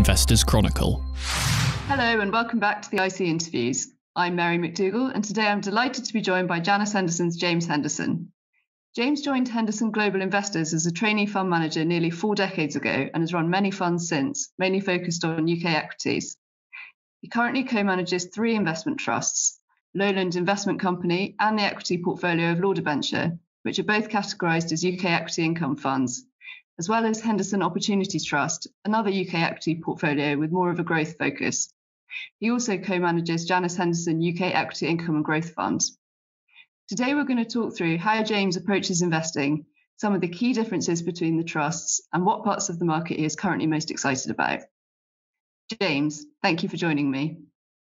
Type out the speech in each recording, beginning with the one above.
Investors Chronicle. Hello, and welcome back to the IC interviews. I'm Mary McDougall, and today I'm delighted to be joined by Janus Henderson's James Henderson. James joined Henderson Global Investors as a trainee fund manager nearly four decades ago and has run many funds since, mainly focused on UK equities. He currently co manages three investment trusts Lowland Investment Company and the equity portfolio of Law Debenture, which are both categorised as UK equity income funds, as well as Henderson Opportunities Trust, another UK equity portfolio with more of a growth focus. He also co manages Janus Henderson UK Equity Income and Growth Fund. Today, we're going to talk through how James approaches investing, some of the key differences between the trusts, and what parts of the market he is currently most excited about. James, thank you for joining me.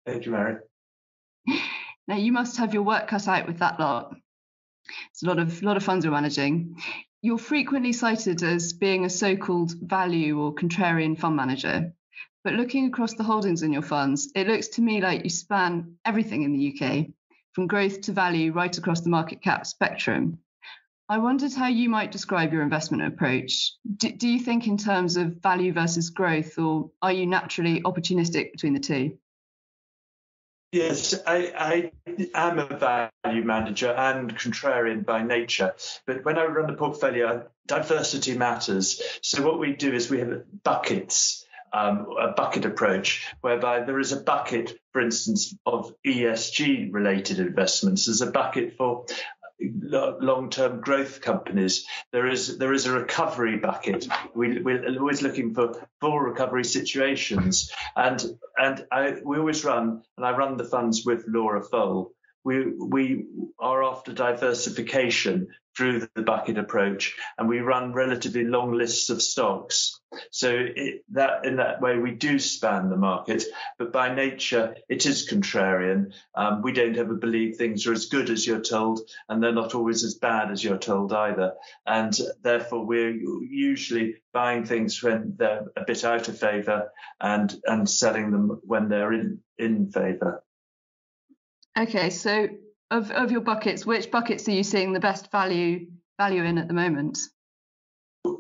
Thank you, Mary. Now, you must have your work cut out with that lot. It's a lot of lot of funds we're managing. You're frequently cited as being a so-called value or contrarian fund manager. But looking across the holdings in your funds, it looks to me like you span everything in the UK, from growth to value right across the market cap spectrum. I wondered how you might describe your investment approach. Do, do, you think in terms of value versus growth, or are you naturally opportunistic between the two? Yes, I, I am a value manager and contrarian by nature. But when I run the portfolio, diversity matters. So what we do is we have buckets um, a bucket approach, whereby there is a bucket, for instance, of ESG related investments. There's a bucket for long-term growth companies. There is there is a recovery bucket. We, we're always looking for full recovery situations, and and I, we always run, and I run the funds with Laura Foll. We we are after diversification through the bucket approach, and we run relatively long lists of stocks. So it, that in that way we do span the market, but by nature it is contrarian. Um, we don't ever believe things are as good as you're told, and they're not always as bad as you're told either. And therefore we're usually buying things when they're a bit out of favour and and selling them when they're in in favour. Okay, so of of your buckets, which buckets are you seeing the best value value in at the moment?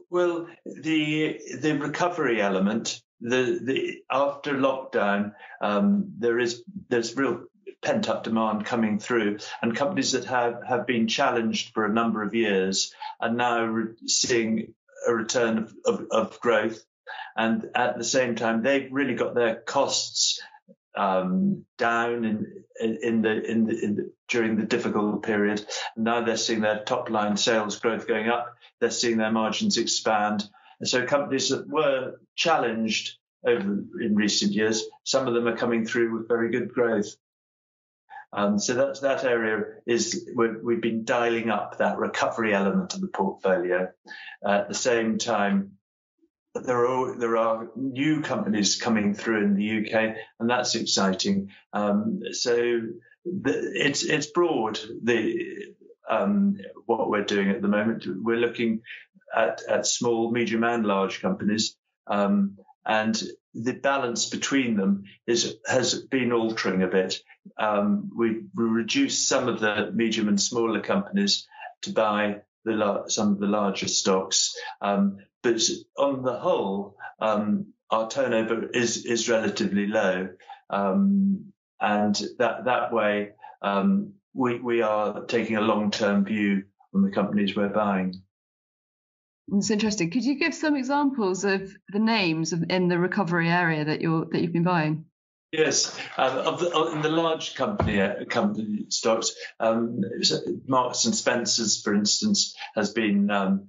Well, the the recovery element, the the after lockdown, um, there is there's real pent up demand coming through, and companies that have have been challenged for a number of years are now re- seeing a return of, of, of growth, and at the same time they've really got their costs um, down in, in, the, in, the, in the, during the difficult period. Now they're seeing their top line sales growth going up. They're seeing their margins expand. And so companies that were challenged over in recent years, some of them are coming through with very good growth. Um, so that that area is we have been dialing up that recovery element of the portfolio. Uh, at the same time, there are there are new companies coming through in the UK, and that's exciting. Um, so the, it's it's broad. The um, what we're doing at the moment, we're looking at, at small, medium, and large companies, um, and the balance between them is has been altering a bit. Um, we, reduced some of the medium and smaller companies to buy the some of the larger stocks. Um, but on the whole, um, our turnover is is relatively low, um, and that that way um, we we are taking a long term view on the companies we're buying. It's interesting. Could you give some examples of the names of, in the recovery area that you're that you've been buying? Yes, um, of the, in the large company uh, company stocks, um, Marks and Spencers, for instance, has been um,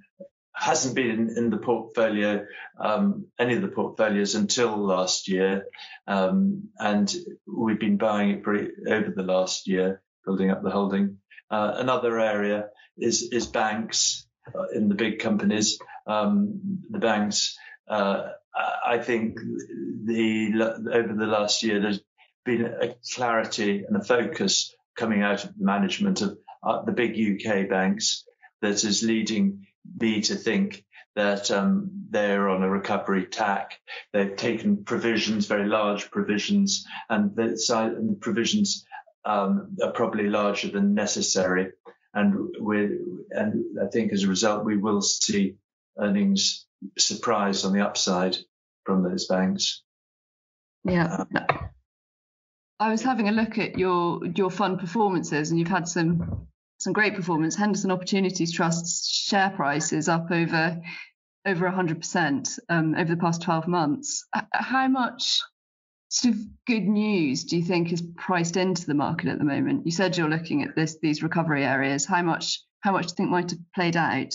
hasn't been in, the portfolio um, any of the portfolios until last year, um, and we've been buying it pretty, over the last year, building up the holding. Uh, another area is is banks uh, in the big companies. Um, the banks. Uh, I think the over the last year there's been a clarity and a focus coming out of the management of uh, the big UK banks that is leading me to think that um, they're on a recovery tack. They've taken provisions, very large provisions, and the, and the provisions um, are probably larger than necessary. And we and I think as a result, we will see earnings surprise on the upside from those banks. Yeah. Um, I was having a look at your your fund performances, and you've had some some great performance. Henderson Opportunities Trust's share price is up over over 100% um, over the past 12 months. How much sort of good news do you think is priced into the market at the moment? You said you're looking at this these recovery areas. How much how much do you think might have played out?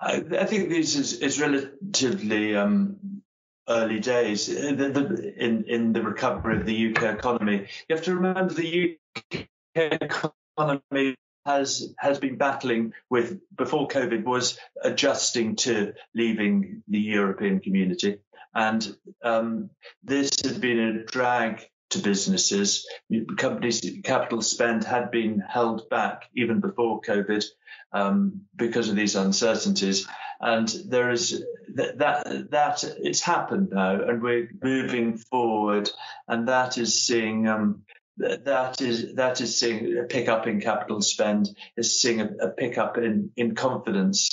I, I think this is, is relatively um, early days in in, in the recovery of the UK economy. You have to remember the UK economy has has been battling with before COVID was adjusting to leaving the European community, and um, this had been a drag to businesses. Companies' capital spend had been held back even before COVID um, because of these uncertainties. And there is that, that that it's happened now, and we're moving forward, and that is seeing um, that is that is seeing a pickup in capital spend, is seeing a, a pickup in in confidence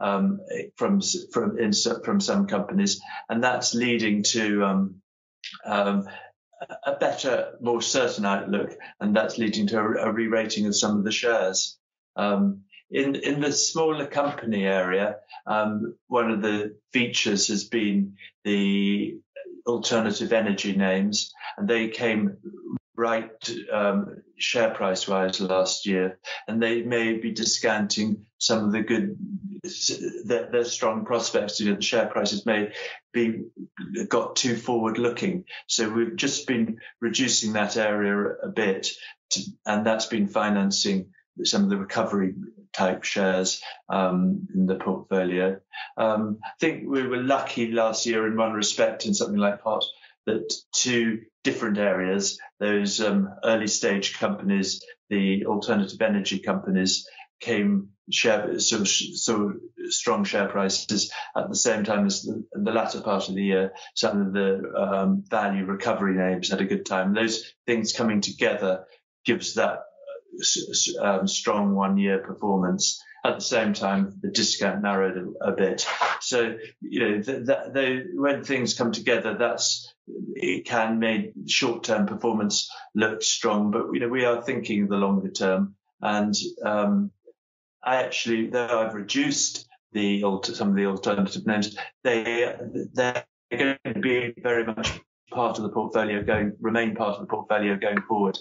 um, from from in, from some companies, and that's leading to um, um, a better, more certain outlook, and that's leading to a, a re-rating of some of the shares. Um, in in the smaller company area, um, one of the features has been the alternative energy names, and they came right um, share price wise last year, and they may be discounting some of the good, their, their strong prospects. You know, the share prices may be got too forward looking. So we've just been reducing that area a bit, to, and that's been financing some of the recovery type shares um, in the portfolio. Um, I think we were lucky last year in one respect in something like Hot that two different areas, those um, early stage companies, the alternative energy companies, came share of strong share prices at the same time as the, the latter part of the year. Some of the um, value recovery names had a good time. Those things coming together gives that um, strong one year performance. At the same time, the discount narrowed a, a bit. So, you know, when things come together, that's it can make short-term performance look strong, but you know we are thinking the longer term. And um, I actually, though I've reduced the some of the alternative names, they they're going to be very much part of the portfolio going remain part of the portfolio going forward.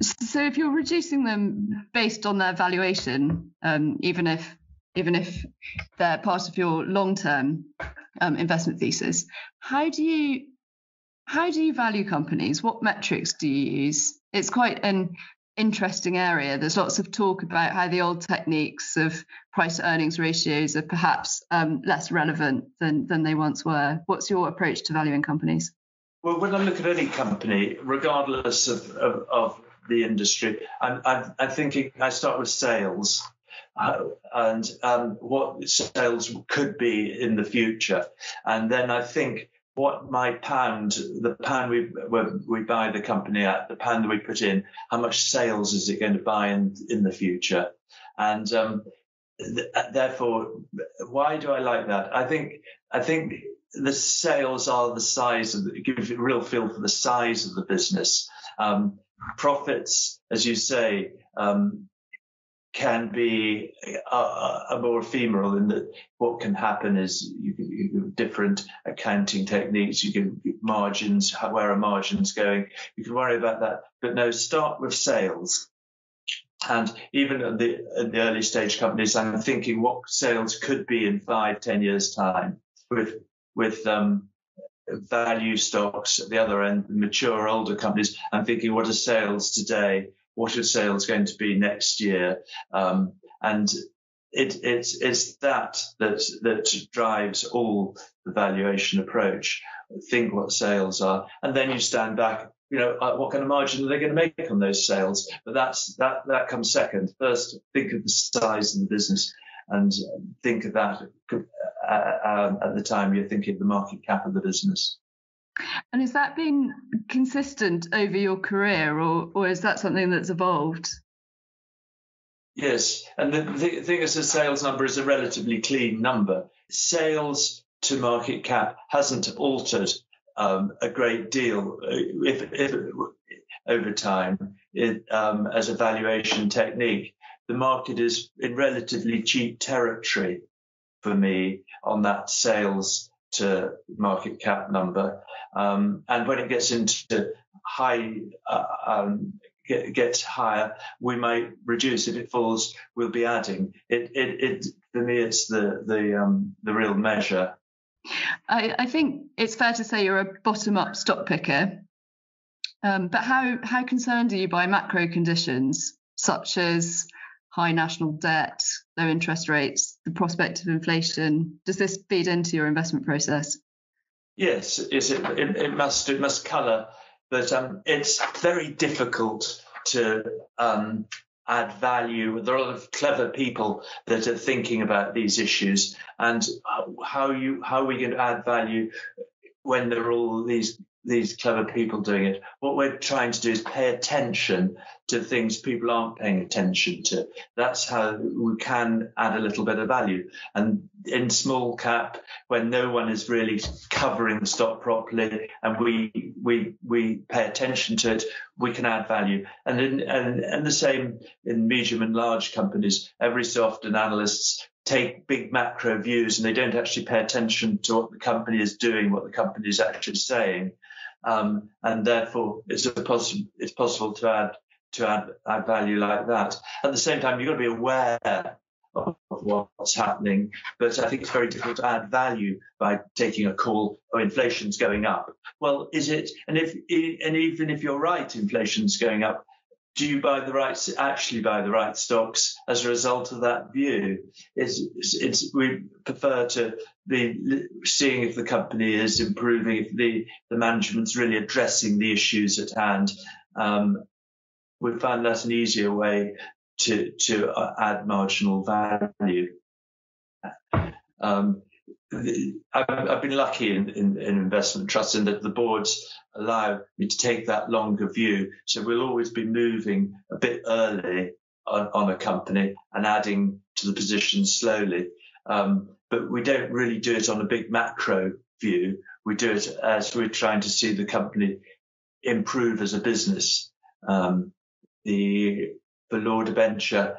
So if you're reducing them based on their valuation, um, even if even if they're part of your long-term um, investment thesis, how do you how do you value companies? What metrics do you use? It's quite an interesting area. There's lots of talk about how the old techniques of price earnings ratios are perhaps um, less relevant than, than they once were. What's your approach to valuing companies? Well, when I look at any company, regardless of, of, of the industry, I'm, I'm, I'm, thinking I start with sales. Uh, and um, what sales could be in the future. And then I think what my pound, the pound we we buy the company at, the pound that we put in, how much sales is it going to buy in in the future, and um, th- therefore, why do I like that? I think I think the sales are the size of the, give a real feel for the size of the business. Um, profits, as you say, um, can be a, more ephemeral in that what can happen is you can, you different accounting techniques, you can margins, where are margins going? You can worry about that. But no, start with sales. And even at the, at the early stage companies, I'm thinking what sales could be in five, ten years time with, with, um, value stocks at the other end, mature older companies. I'm thinking what are sales today? what are sales going to be next year? Um, and it, it's, it's that, that that drives all the valuation approach. Think what sales are, and then you stand back. You know, what kind of margin are they going to make on those sales? But that's that that comes second. First, think of the size of the business, and think of that uh, uh, at the time you're thinking of the market cap of the business. And has that been consistent over your career, or or is that something that's evolved? Yes, and the, the thing is, the sales number is a relatively clean number. Sales to market cap hasn't altered um, a great deal uh, if, if over time it, um, as a valuation technique. The market is in relatively cheap territory for me on that sales to market cap number. Um, and when it gets into high, uh, um, get, gets higher, we might reduce. If it falls, we'll be adding. It, it, it for me, it's the the um, the real measure. I, I, think it's fair to say you're a bottom-up stock picker. Um, but how how concerned are you by macro conditions such as high national debt, low interest rates, the prospect of inflation? Does this feed into your investment process? Yes, it, it, it must it must colour, but um, it's very difficult to um, add value. There are a lot of clever people that are thinking about these issues and how you how are we going to add value when there are all these these clever people doing it. What we're trying to do is pay attention to things people aren't paying attention to. That's how we can add a little bit of value. And in small cap, when no one is really covering the stock properly and we we we pay attention to it, we can add value. And in, and and the same in medium and large companies. Every so often analysts take big macro views and they don't actually pay attention to what the company is doing, what the company is actually saying. Um, and therefore it's, possible it's possible to add to add, add value like that. At the same time, you've got to be aware of, what's happening, but I think it's very difficult to add value by taking a call, oh, inflation's going up. Well, is it? And if and even if you're right, inflation's going up, do you buy the right actually buy the right stocks as a result of that view? It's, it's we prefer to be seeing if the company is improving if the the management's really addressing the issues at hand. Um, we find that an easier way to to uh, add marginal value. Um, I've, been lucky in, in, in investment trusts in that the boards allow me to take that longer view. So we'll always be moving a bit early on, on a company and adding to the position slowly. Um, but we don't really do it on a big macro view. We do it as we're trying to see the company improve as a business. Um, the the law debenture,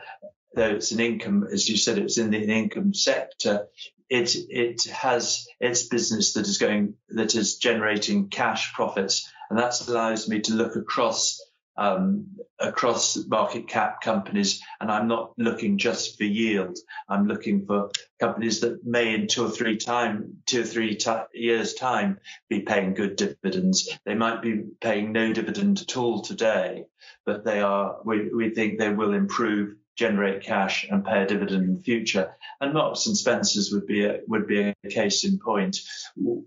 though it's an income, as you said, it's in the income sector it it has its business that is going that is generating cash profits, and that allows me to look across um, across market cap companies, and I'm not looking just for yield. I'm looking for companies that may, in two or three time, two or three t- years' time, be paying good dividends. They might be paying no dividend at all today, but they are. We, we think they will improve generate cash and pay a dividend in the future. And Marks and Spencers would be a, would be a case in point.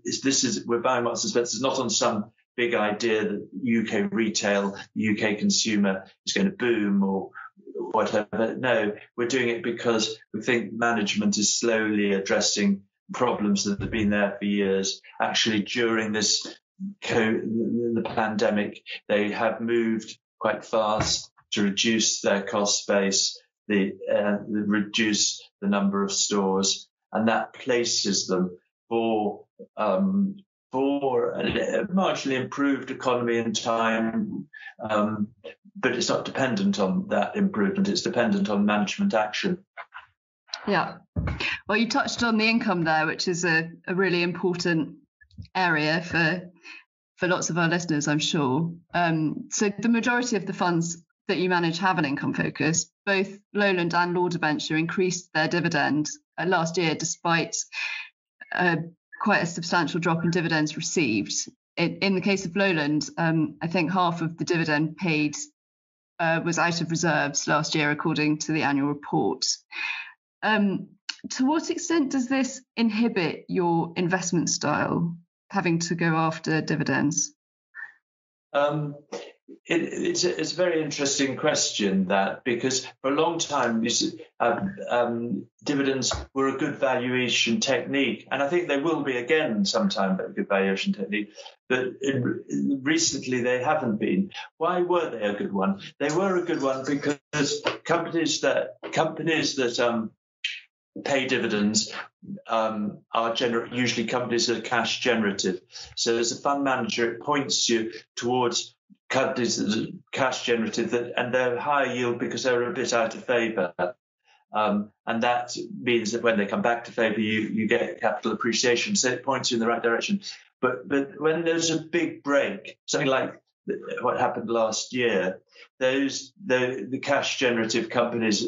This is we're buying Marks and Spencers not on some big idea that UK retail, UK consumer is going to boom or whatever. No, we're doing it because we think management is slowly addressing problems that have been there for years. Actually, during this the pandemic, they have moved quite fast to reduce their cost base, the, uh, reduce the number of stores, and that places them for um, for a marginally improved economy in time, um, but it's not dependent on that improvement. It's dependent on management action. Yeah. Well, you touched on the income there, which is a, a really important area for for lots of our listeners, I'm sure. Um, so the majority of the funds that you manage have an income focus. Both Lowland and Law Debenture increased their dividend uh, last year despite uh, quite a substantial drop in dividends received. In, in the case of Lowland, um, I think half of the dividend paid uh, was out of reserves last year, according to the annual report. Um, to what extent does this inhibit your investment style, having to go after dividends? Um, it, it's, a, it's, a, very interesting question that because for a long time um, um, dividends were a good valuation technique, and I think they will be again sometime a good valuation technique. But in, recently they haven't been. Why were they a good one? They were a good one because companies that companies that um, pay dividends um, are gener- usually companies that are cash generative. So as a fund manager, it points you towards cash generative that, and they're higher yield because they're a bit out of favour. Um, and that means that when they come back to favour, you, you get capital appreciation. So it points you in the right direction. But but when there's a big break, something like what happened last year, those the the cash generative companies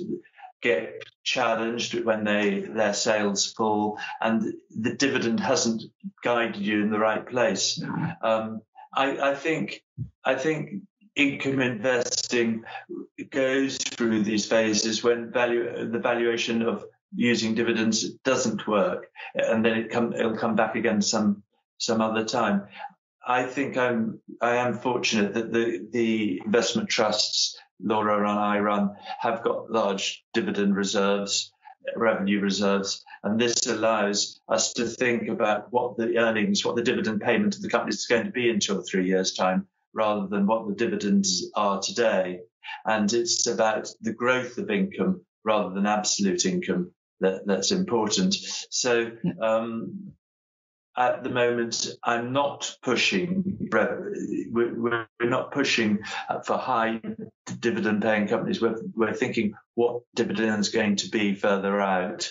get challenged when they their sales fall and the dividend hasn't guided you in the right place. Um, I, I think I think income investing goes through these phases when value the valuation of using dividends doesn't work and then it come it'll come back again some some other time. I think I'm I am fortunate that the the investment trusts Laura and I run have got large dividend reserves, revenue reserves, and this allows us to think about what the earnings, what the dividend payment of the company is going to be in two or three years' time, rather than what the dividends are today. And it's about the growth of income rather than absolute income that, that's important. So um, at the moment, I'm not pushing. We're, not pushing for high dividend paying companies. We're, we're thinking what dividend is going to be further out.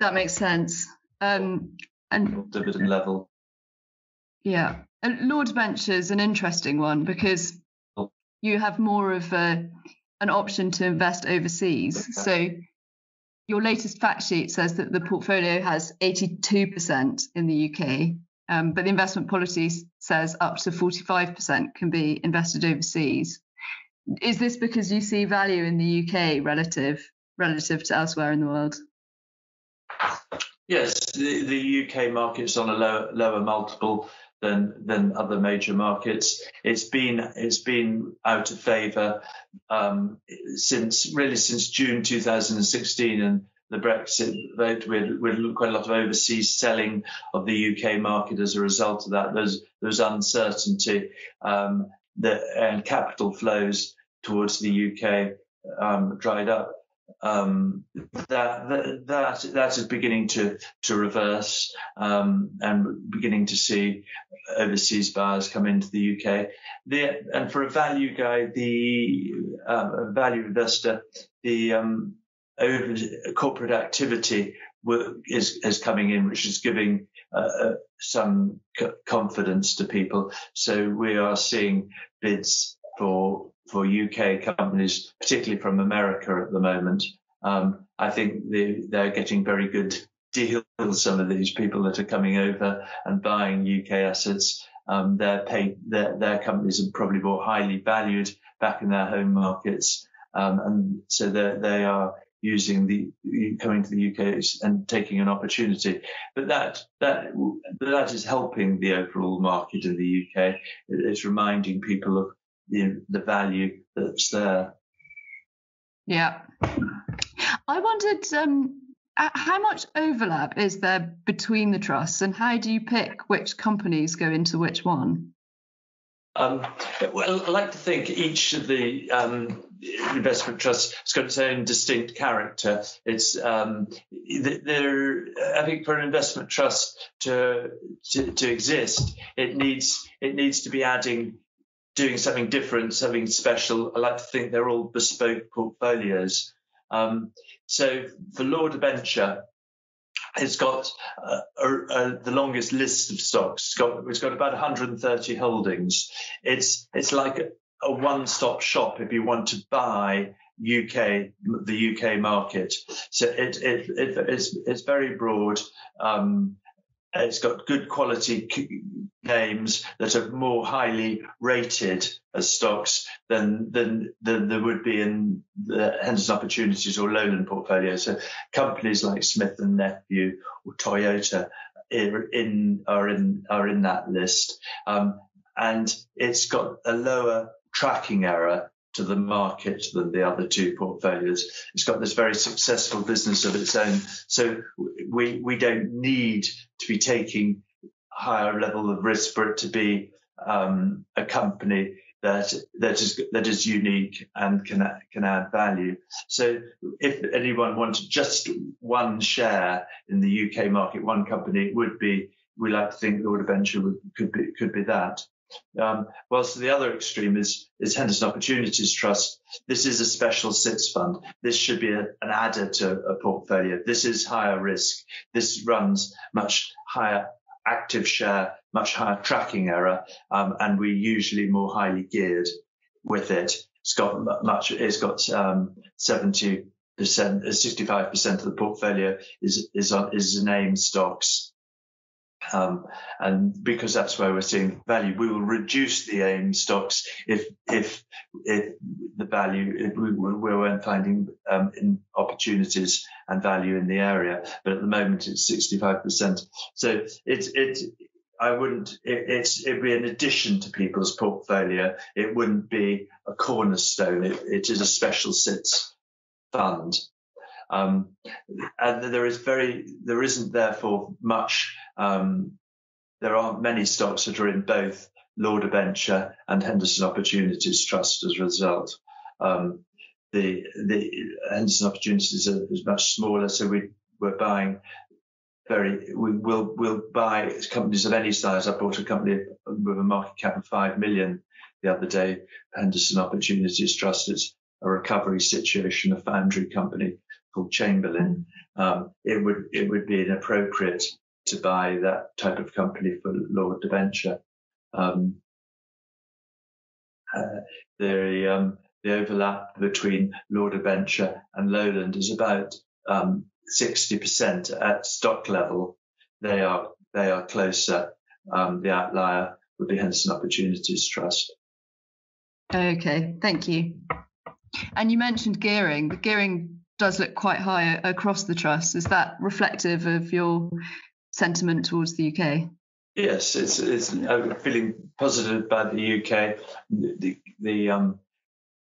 That makes sense. Um, and dividend level. Yeah, and Law Debenture is an interesting one because you have more of a, an option to invest overseas. So your latest fact sheet says that the portfolio has 82% in the UK, um, but the investment policy says up to 45% can be invested overseas. Is this because you see value in the UK relative relative to elsewhere in the world? Yes, the, the UK market's on a lower, lower multiple than than other major markets. It's been it's been out of favour um, since really since June 2016 and the Brexit vote. With with quite a lot of overseas selling of the UK market as a result of that. There's there's uncertainty um, that and capital flows towards the UK um, dried up um, that, that that is beginning to to reverse um, and beginning to see overseas buyers come into the UK. The, and for a value guy, the uh, value investor, the um, over, corporate activity is is coming in, which is giving uh, uh some confidence to people. So we are seeing bids for for UK companies, particularly from America at the moment. Um, I think they, they're getting very good deals. Some of these people that are coming over and buying UK assets, um, their, pay, their, their companies are probably more highly valued back in their home markets, um, and so they are using the coming to the UK and taking an opportunity. But that that that is helping the overall market in the UK. It's reminding people of the, the value that's there. Yeah. I wondered um, how much overlap is there between the trusts and how do you pick which companies go into which one? Um, well, I like to think each of the um, investment trusts has got its own distinct character. It's um, there. I think for an investment trust to, to, to exist, it needs it needs to be adding doing something different, something special. I like to think they're all bespoke portfolios. Um, so for Law Debenture, it's got uh, the longest list of stocks. It's got, it's got about 130 holdings. It's it's like a, a one-stop shop if you want to buy UK the UK market. So it, it, it it's it's very broad. Um, it's got good quality names that are more highly rated as stocks than than than there would be in the Henderson Opportunities or Lowland portfolio. So companies like Smith and Nephew or Toyota are in are in are in that list, um, and it's got a lower tracking error to the market than the other two portfolios. It's got this very successful business of its own. So we, we don't need to be taking higher level of risk for it to be um, a company that that is that is unique and can can add value. So if anyone wanted just one share in the UK market, one company, it would be we like to think Law Debenture would, could be could be that. Um, whilst the other extreme is is Henderson Opportunities Trust. This is a special SITS fund. This should be a, an adder to a portfolio. This is higher risk. This runs much higher active share, much higher tracking error, um, and we're usually more highly geared with it. It's got much. It's got um, 70 percent, 65 percent of the portfolio is is on is AIM stocks. Um, and because that's where we're seeing value, we will reduce the AIM stocks if if if the value if we, we weren't finding um, opportunities and value in the area. But at the moment, it's 65%. So it's it's I wouldn't. It, it's it'd be an addition to people's portfolio. It wouldn't be a cornerstone. It, it is a special sits fund. Um, and there is very, there isn't therefore much, um, there aren't many stocks that are in both Law Debenture and Henderson Opportunities Trust as a result. Um, the, the Henderson Opportunities is much smaller, so we, we're buying very, we will will buy companies of any size. I bought a company with a market cap of five million the other day, Henderson Opportunities Trust. It's a recovery situation, a foundry company called Chamberlin, um, it would it would be inappropriate to buy that type of company for Law Debenture. Um, uh, the um, the overlap between Law Debenture and Lowland is about 60% um, at stock level. They are they are closer. Um, the outlier would be Henderson Opportunities Trust. Okay, thank you. And you mentioned gearing. The gearing does look quite high across the trust. Is that reflective of your sentiment towards the UK? Yes, it's, it's I'm feeling positive about the UK. The, the um,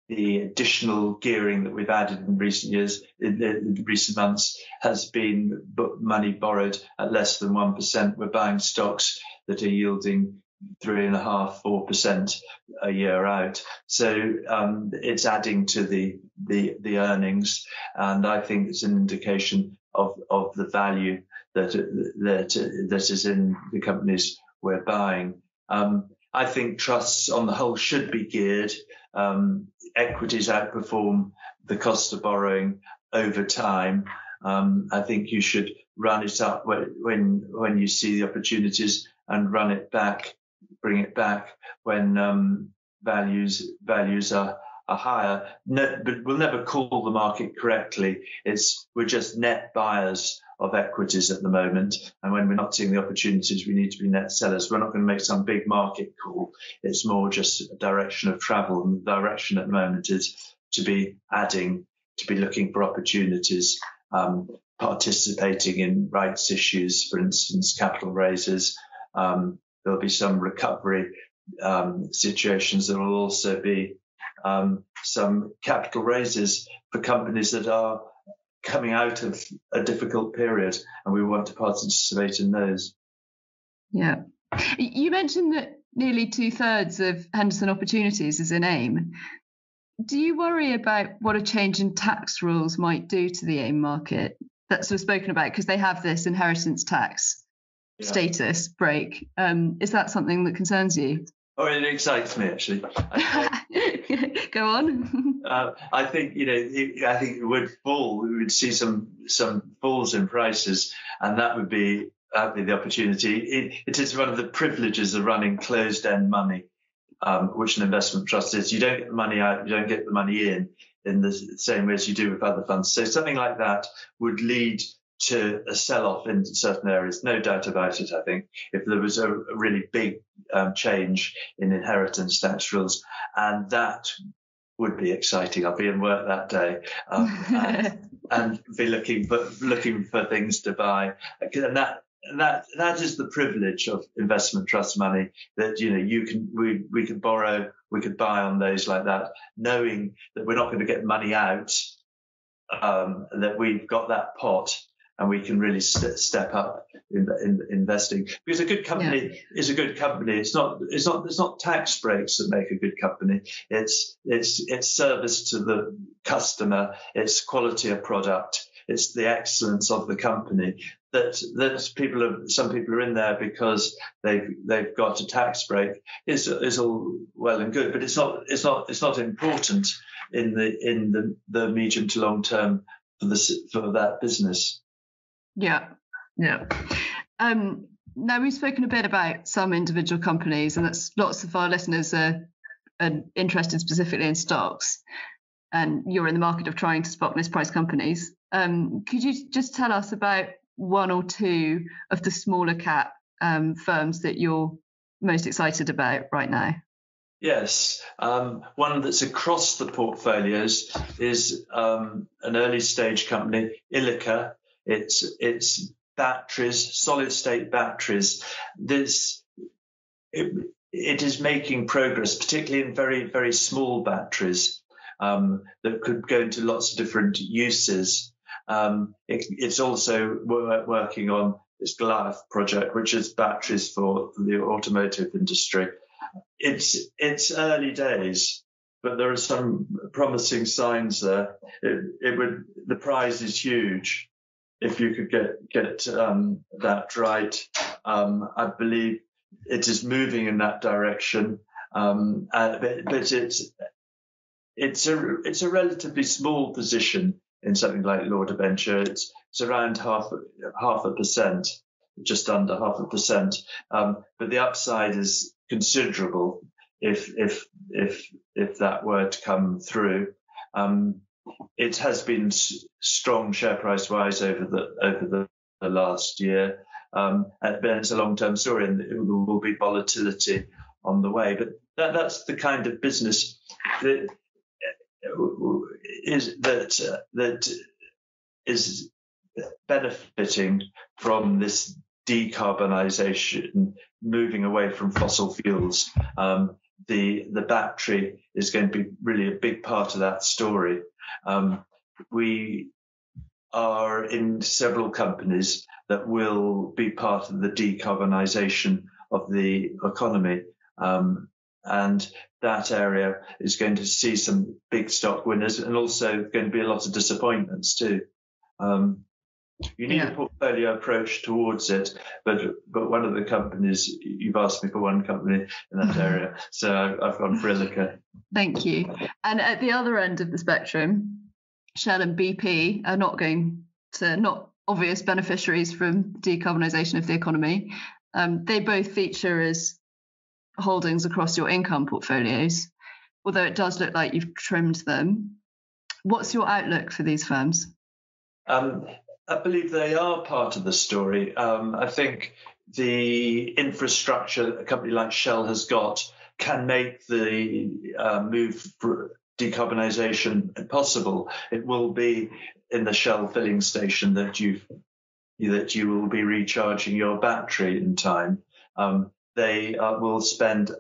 the additional gearing that we've added in recent years, in, in recent months, has been money borrowed at less than one percent. We're buying stocks that are yielding three and a half, four percent a year out. So um, it's adding to the, the the earnings, and I think it's an indication of of the value that that that is in the companies we're buying. Um, I think trusts on the whole should be geared. Um, equities outperform the cost of borrowing over time. Um, I think you should run it up when when you see the opportunities and run it back bring it back when um, values values are are higher. No, but we'll never call the market correctly. It's we're just net buyers of equities at the moment, and when we're not seeing the opportunities, we need to be net sellers. We're not going to make some big market call. It's more just a direction of travel, and the direction at the moment is to be adding, to be looking for opportunities. Um, participating in rights issues, for instance, capital raises, um, there'll be some recovery um, situations. There will also be um, some capital raises for companies that are coming out of a difficult period, and we want to participate in those. Yeah. You mentioned that nearly two thirds of Henderson opportunities is in AIM. Do you worry about what a change in tax rules might do to the AIM market? That's sort of spoken about because they have this inheritance tax yeah. status break. Um, is that something that concerns you? Oh, it excites me actually. Go on. uh, I think you know. It, I think it would fall. We would see some some falls in prices, and that would be that would be the opportunity. It, it is one of the privileges of running closed-end money, um, which an investment trust is. You don't get the money out. You don't get the money in in the same way as you do with other funds. So something like that would lead to a sell-off in certain areas. No doubt about it. I think if there was a, really big um, change in inheritance tax rules, and that would be exciting. I'll be in work that day um, and, and, be looking for looking for things to buy, and that. that that is the privilege of investment trust money that you know you can we we can borrow we could buy on those like that knowing that we're not going to get money out um, that we've got that pot and we can really st- step up in, in, investing because a good company yeah. is a good company. It's not it's not it's not tax breaks that make a good company. It's it's it's service to the customer. It's quality of product. It's the excellence of the company that that people are some people are in there because they've they've got a tax break is is all well and good, but it's not it's not it's not important in the in the, the medium to long term for the for that business. Yeah, yeah. Um, now we've spoken a bit about some individual companies, and that's lots of our listeners are, are interested specifically in stocks. And you're in the market of trying to spot mispriced companies. Um, could you just tell us about one or two of the smaller cap um, firms that you're most excited about right now? Yes, um, one that's across the portfolios is um, an early stage company, Ilika. It's it's batteries, solid state batteries. This it, it is making progress, particularly in very very small batteries um, that could go into lots of different uses. Um, it, it's also working on this Goliath project, which is batteries for the automotive industry. It's it's early days, but there are some promising signs there. It, it would the prize is huge if you could get get um, that right. Um, I believe it is moving in that direction, um, uh, but, but, it's it's a it's a relatively small position in something like Law Debenture. It's it's around half half a percent, just under half a percent, um, but the upside is considerable if if if if that were to come through. Um, it has been strong share price wise over the over the, the last year. Um, but it's a long term story, and there will be volatility on the way. But that, that's the kind of business that is that uh, that is benefiting from this decarbonisation, moving away from fossil fuels. Um, the the battery is going to be really a big part of that story. Um, we are in several companies that will be part of the decarbonisation of the economy. Um, and that area is going to see some big stock winners and also going to be a lot of disappointments too. Um, you need yeah. a portfolio approach towards it, but but one of the companies you've asked me for one company in that area, so I've gone for Ilika. Thank you. And at the other end of the spectrum, Shell and BP are not going to not obvious beneficiaries from decarbonisation of the economy. Um, they both feature as holdings across your income portfolios, although it does look like you've trimmed them. What's your outlook for these firms? Um, I believe they are part of the story. Um, I think the infrastructure a company like Shell has got can make the uh, move for decarbonisation possible. It will be in the Shell filling station that you that you will be recharging your battery in time. Um, they uh, will spend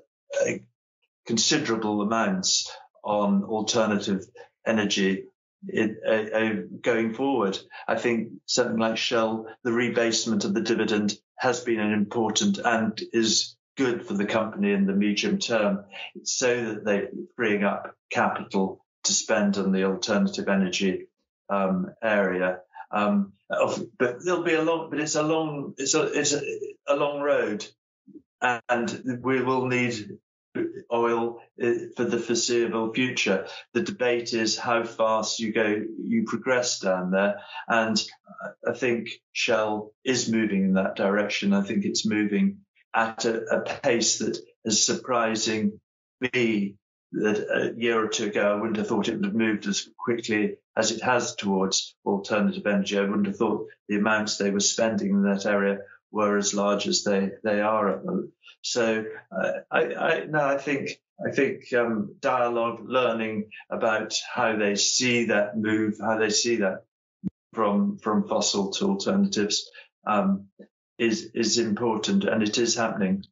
considerable amounts on alternative energy it, uh, going forward. I think something like Shell, the rebasement of the dividend has been an important and is good for the company in the medium term so that they're freeing up capital to spend on the alternative energy um, area. Um, but there'll be a long, but it's a long, it's a, it's a, a long road and we will need oil uh, for the foreseeable future. The debate is how fast you go, you progress down there. And I think Shell is moving in that direction. I think it's moving at a, a pace that is surprising me that a year or two ago, I wouldn't have thought it would have moved as quickly as it has towards alternative energy. I wouldn't have thought the amounts they were spending in that area were as large as they they are at the so uh, I, I no I think I think um, dialogue learning about how they see that move how they see that from from fossil to alternatives um, is is important and it is happening.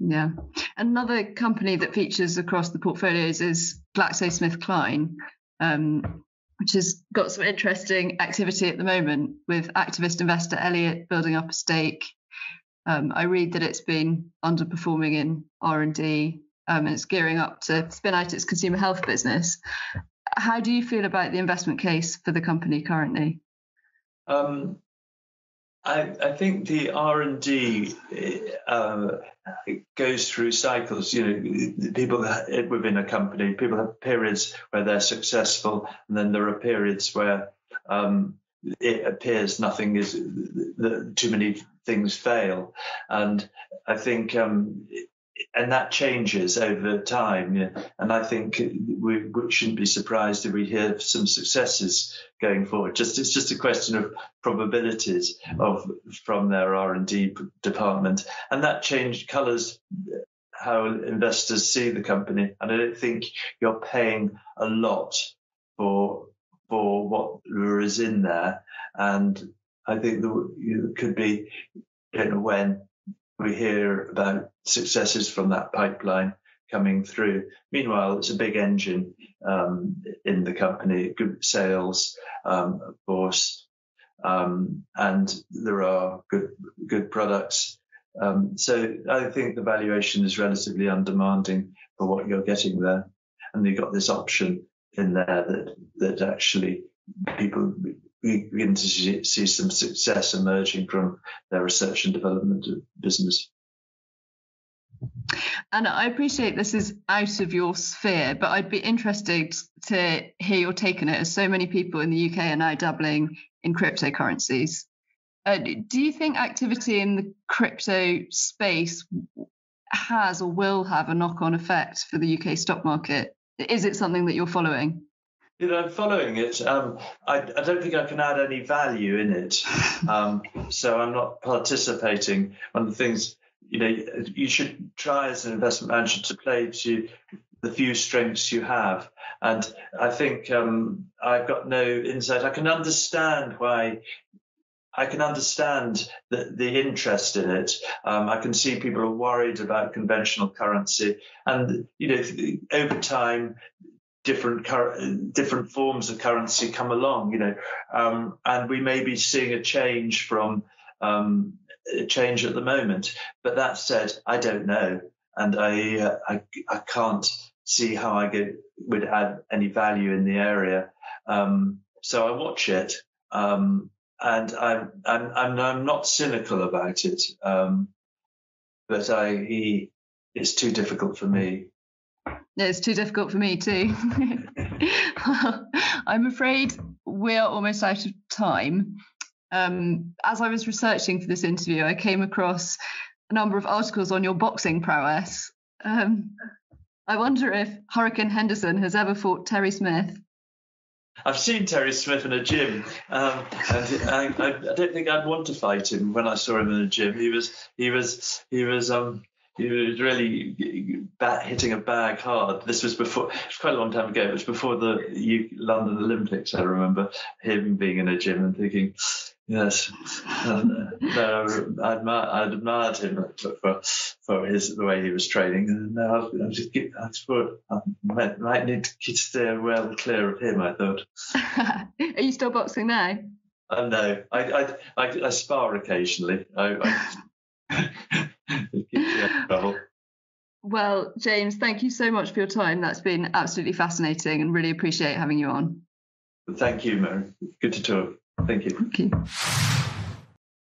Yeah. Another company that features across the portfolios is GlaxoSmithKline. Um, which has got some interesting activity at the moment with activist investor Elliott building up a stake. Um, I read that it's been underperforming in R and D, um, and it's gearing up to spin out its consumer health business. How do you feel about the investment case for the company currently? Um, I, I, think the R and D uh, goes through cycles. You know, people within a company, people have periods where they're successful, and then there are periods where um, it appears nothing is too many things fail, and I think um, and that changes over time. And I think we, we, shouldn't be surprised if we hear some successes going forward. Just it's just a question of probabilities of from their R and D department, and that change colours how investors see the company. And I don't think you're paying a lot for for what is in there. And I think there could be, you know, when we hear about successes from that pipeline coming through. Meanwhile, it's a big engine um, in the company, good sales, um, of course, um, and there are good good products. Um, so I think the valuation is relatively undemanding for what you're getting there, and you've got this option in there that that actually people begin to see, see some success emerging from their research and development business. And I appreciate this is out of your sphere, but I'd be interested to hear your take on it, as so many people in the UK are now dabbling in cryptocurrencies. Uh, do you think activity in the crypto space has or will have a knock on effect for the UK stock market? Is it something that you're following? You know, following it. Um, I, I, don't think I can add any value in it. Um, so I'm not participating. One of the things, you know, you should try as an investment manager to play to the few strengths you have. And I think um, I've got no insight. I can understand why I can understand the, the interest in it. Um, I can see people are worried about conventional currency, and you know, over time, different different forms of currency come along. You know, um, and we may be seeing a change from um, a change at the moment. But that said, I don't know, and I uh, I, I can't see how I would add any value in the area. Um, so I watch it. Um, and I'm, I'm, I'm, I'm not cynical about it, um, but I, it's too difficult for me. It's too difficult for me too. I'm afraid we're almost out of time. Um, as I was researching for this interview, I came across a number of articles on your boxing prowess. Um, I wonder if Hurricane Henderson has ever fought Terry Smith. I've seen Terry Smith in a gym, um, and I, I, I, don't think I'd want to fight him when I saw him in a gym. He was he was he was um he was really bat, hitting a bag hard. This was before, it was quite a long time ago. It was before the London Olympics. I remember him being in a gym and thinking, yes, and, uh, I, admired, I admired him for, for his the way he was training. And now I was, just, I, thought I might, might need to stay well clear of him. I thought. Are you still boxing now? Uh, no, I, I, I, I spar occasionally. I, I well, James, thank you so much for your time. That's been absolutely fascinating and really appreciate having you on. Thank you, Mary. Good to talk. Thank you. Thank you.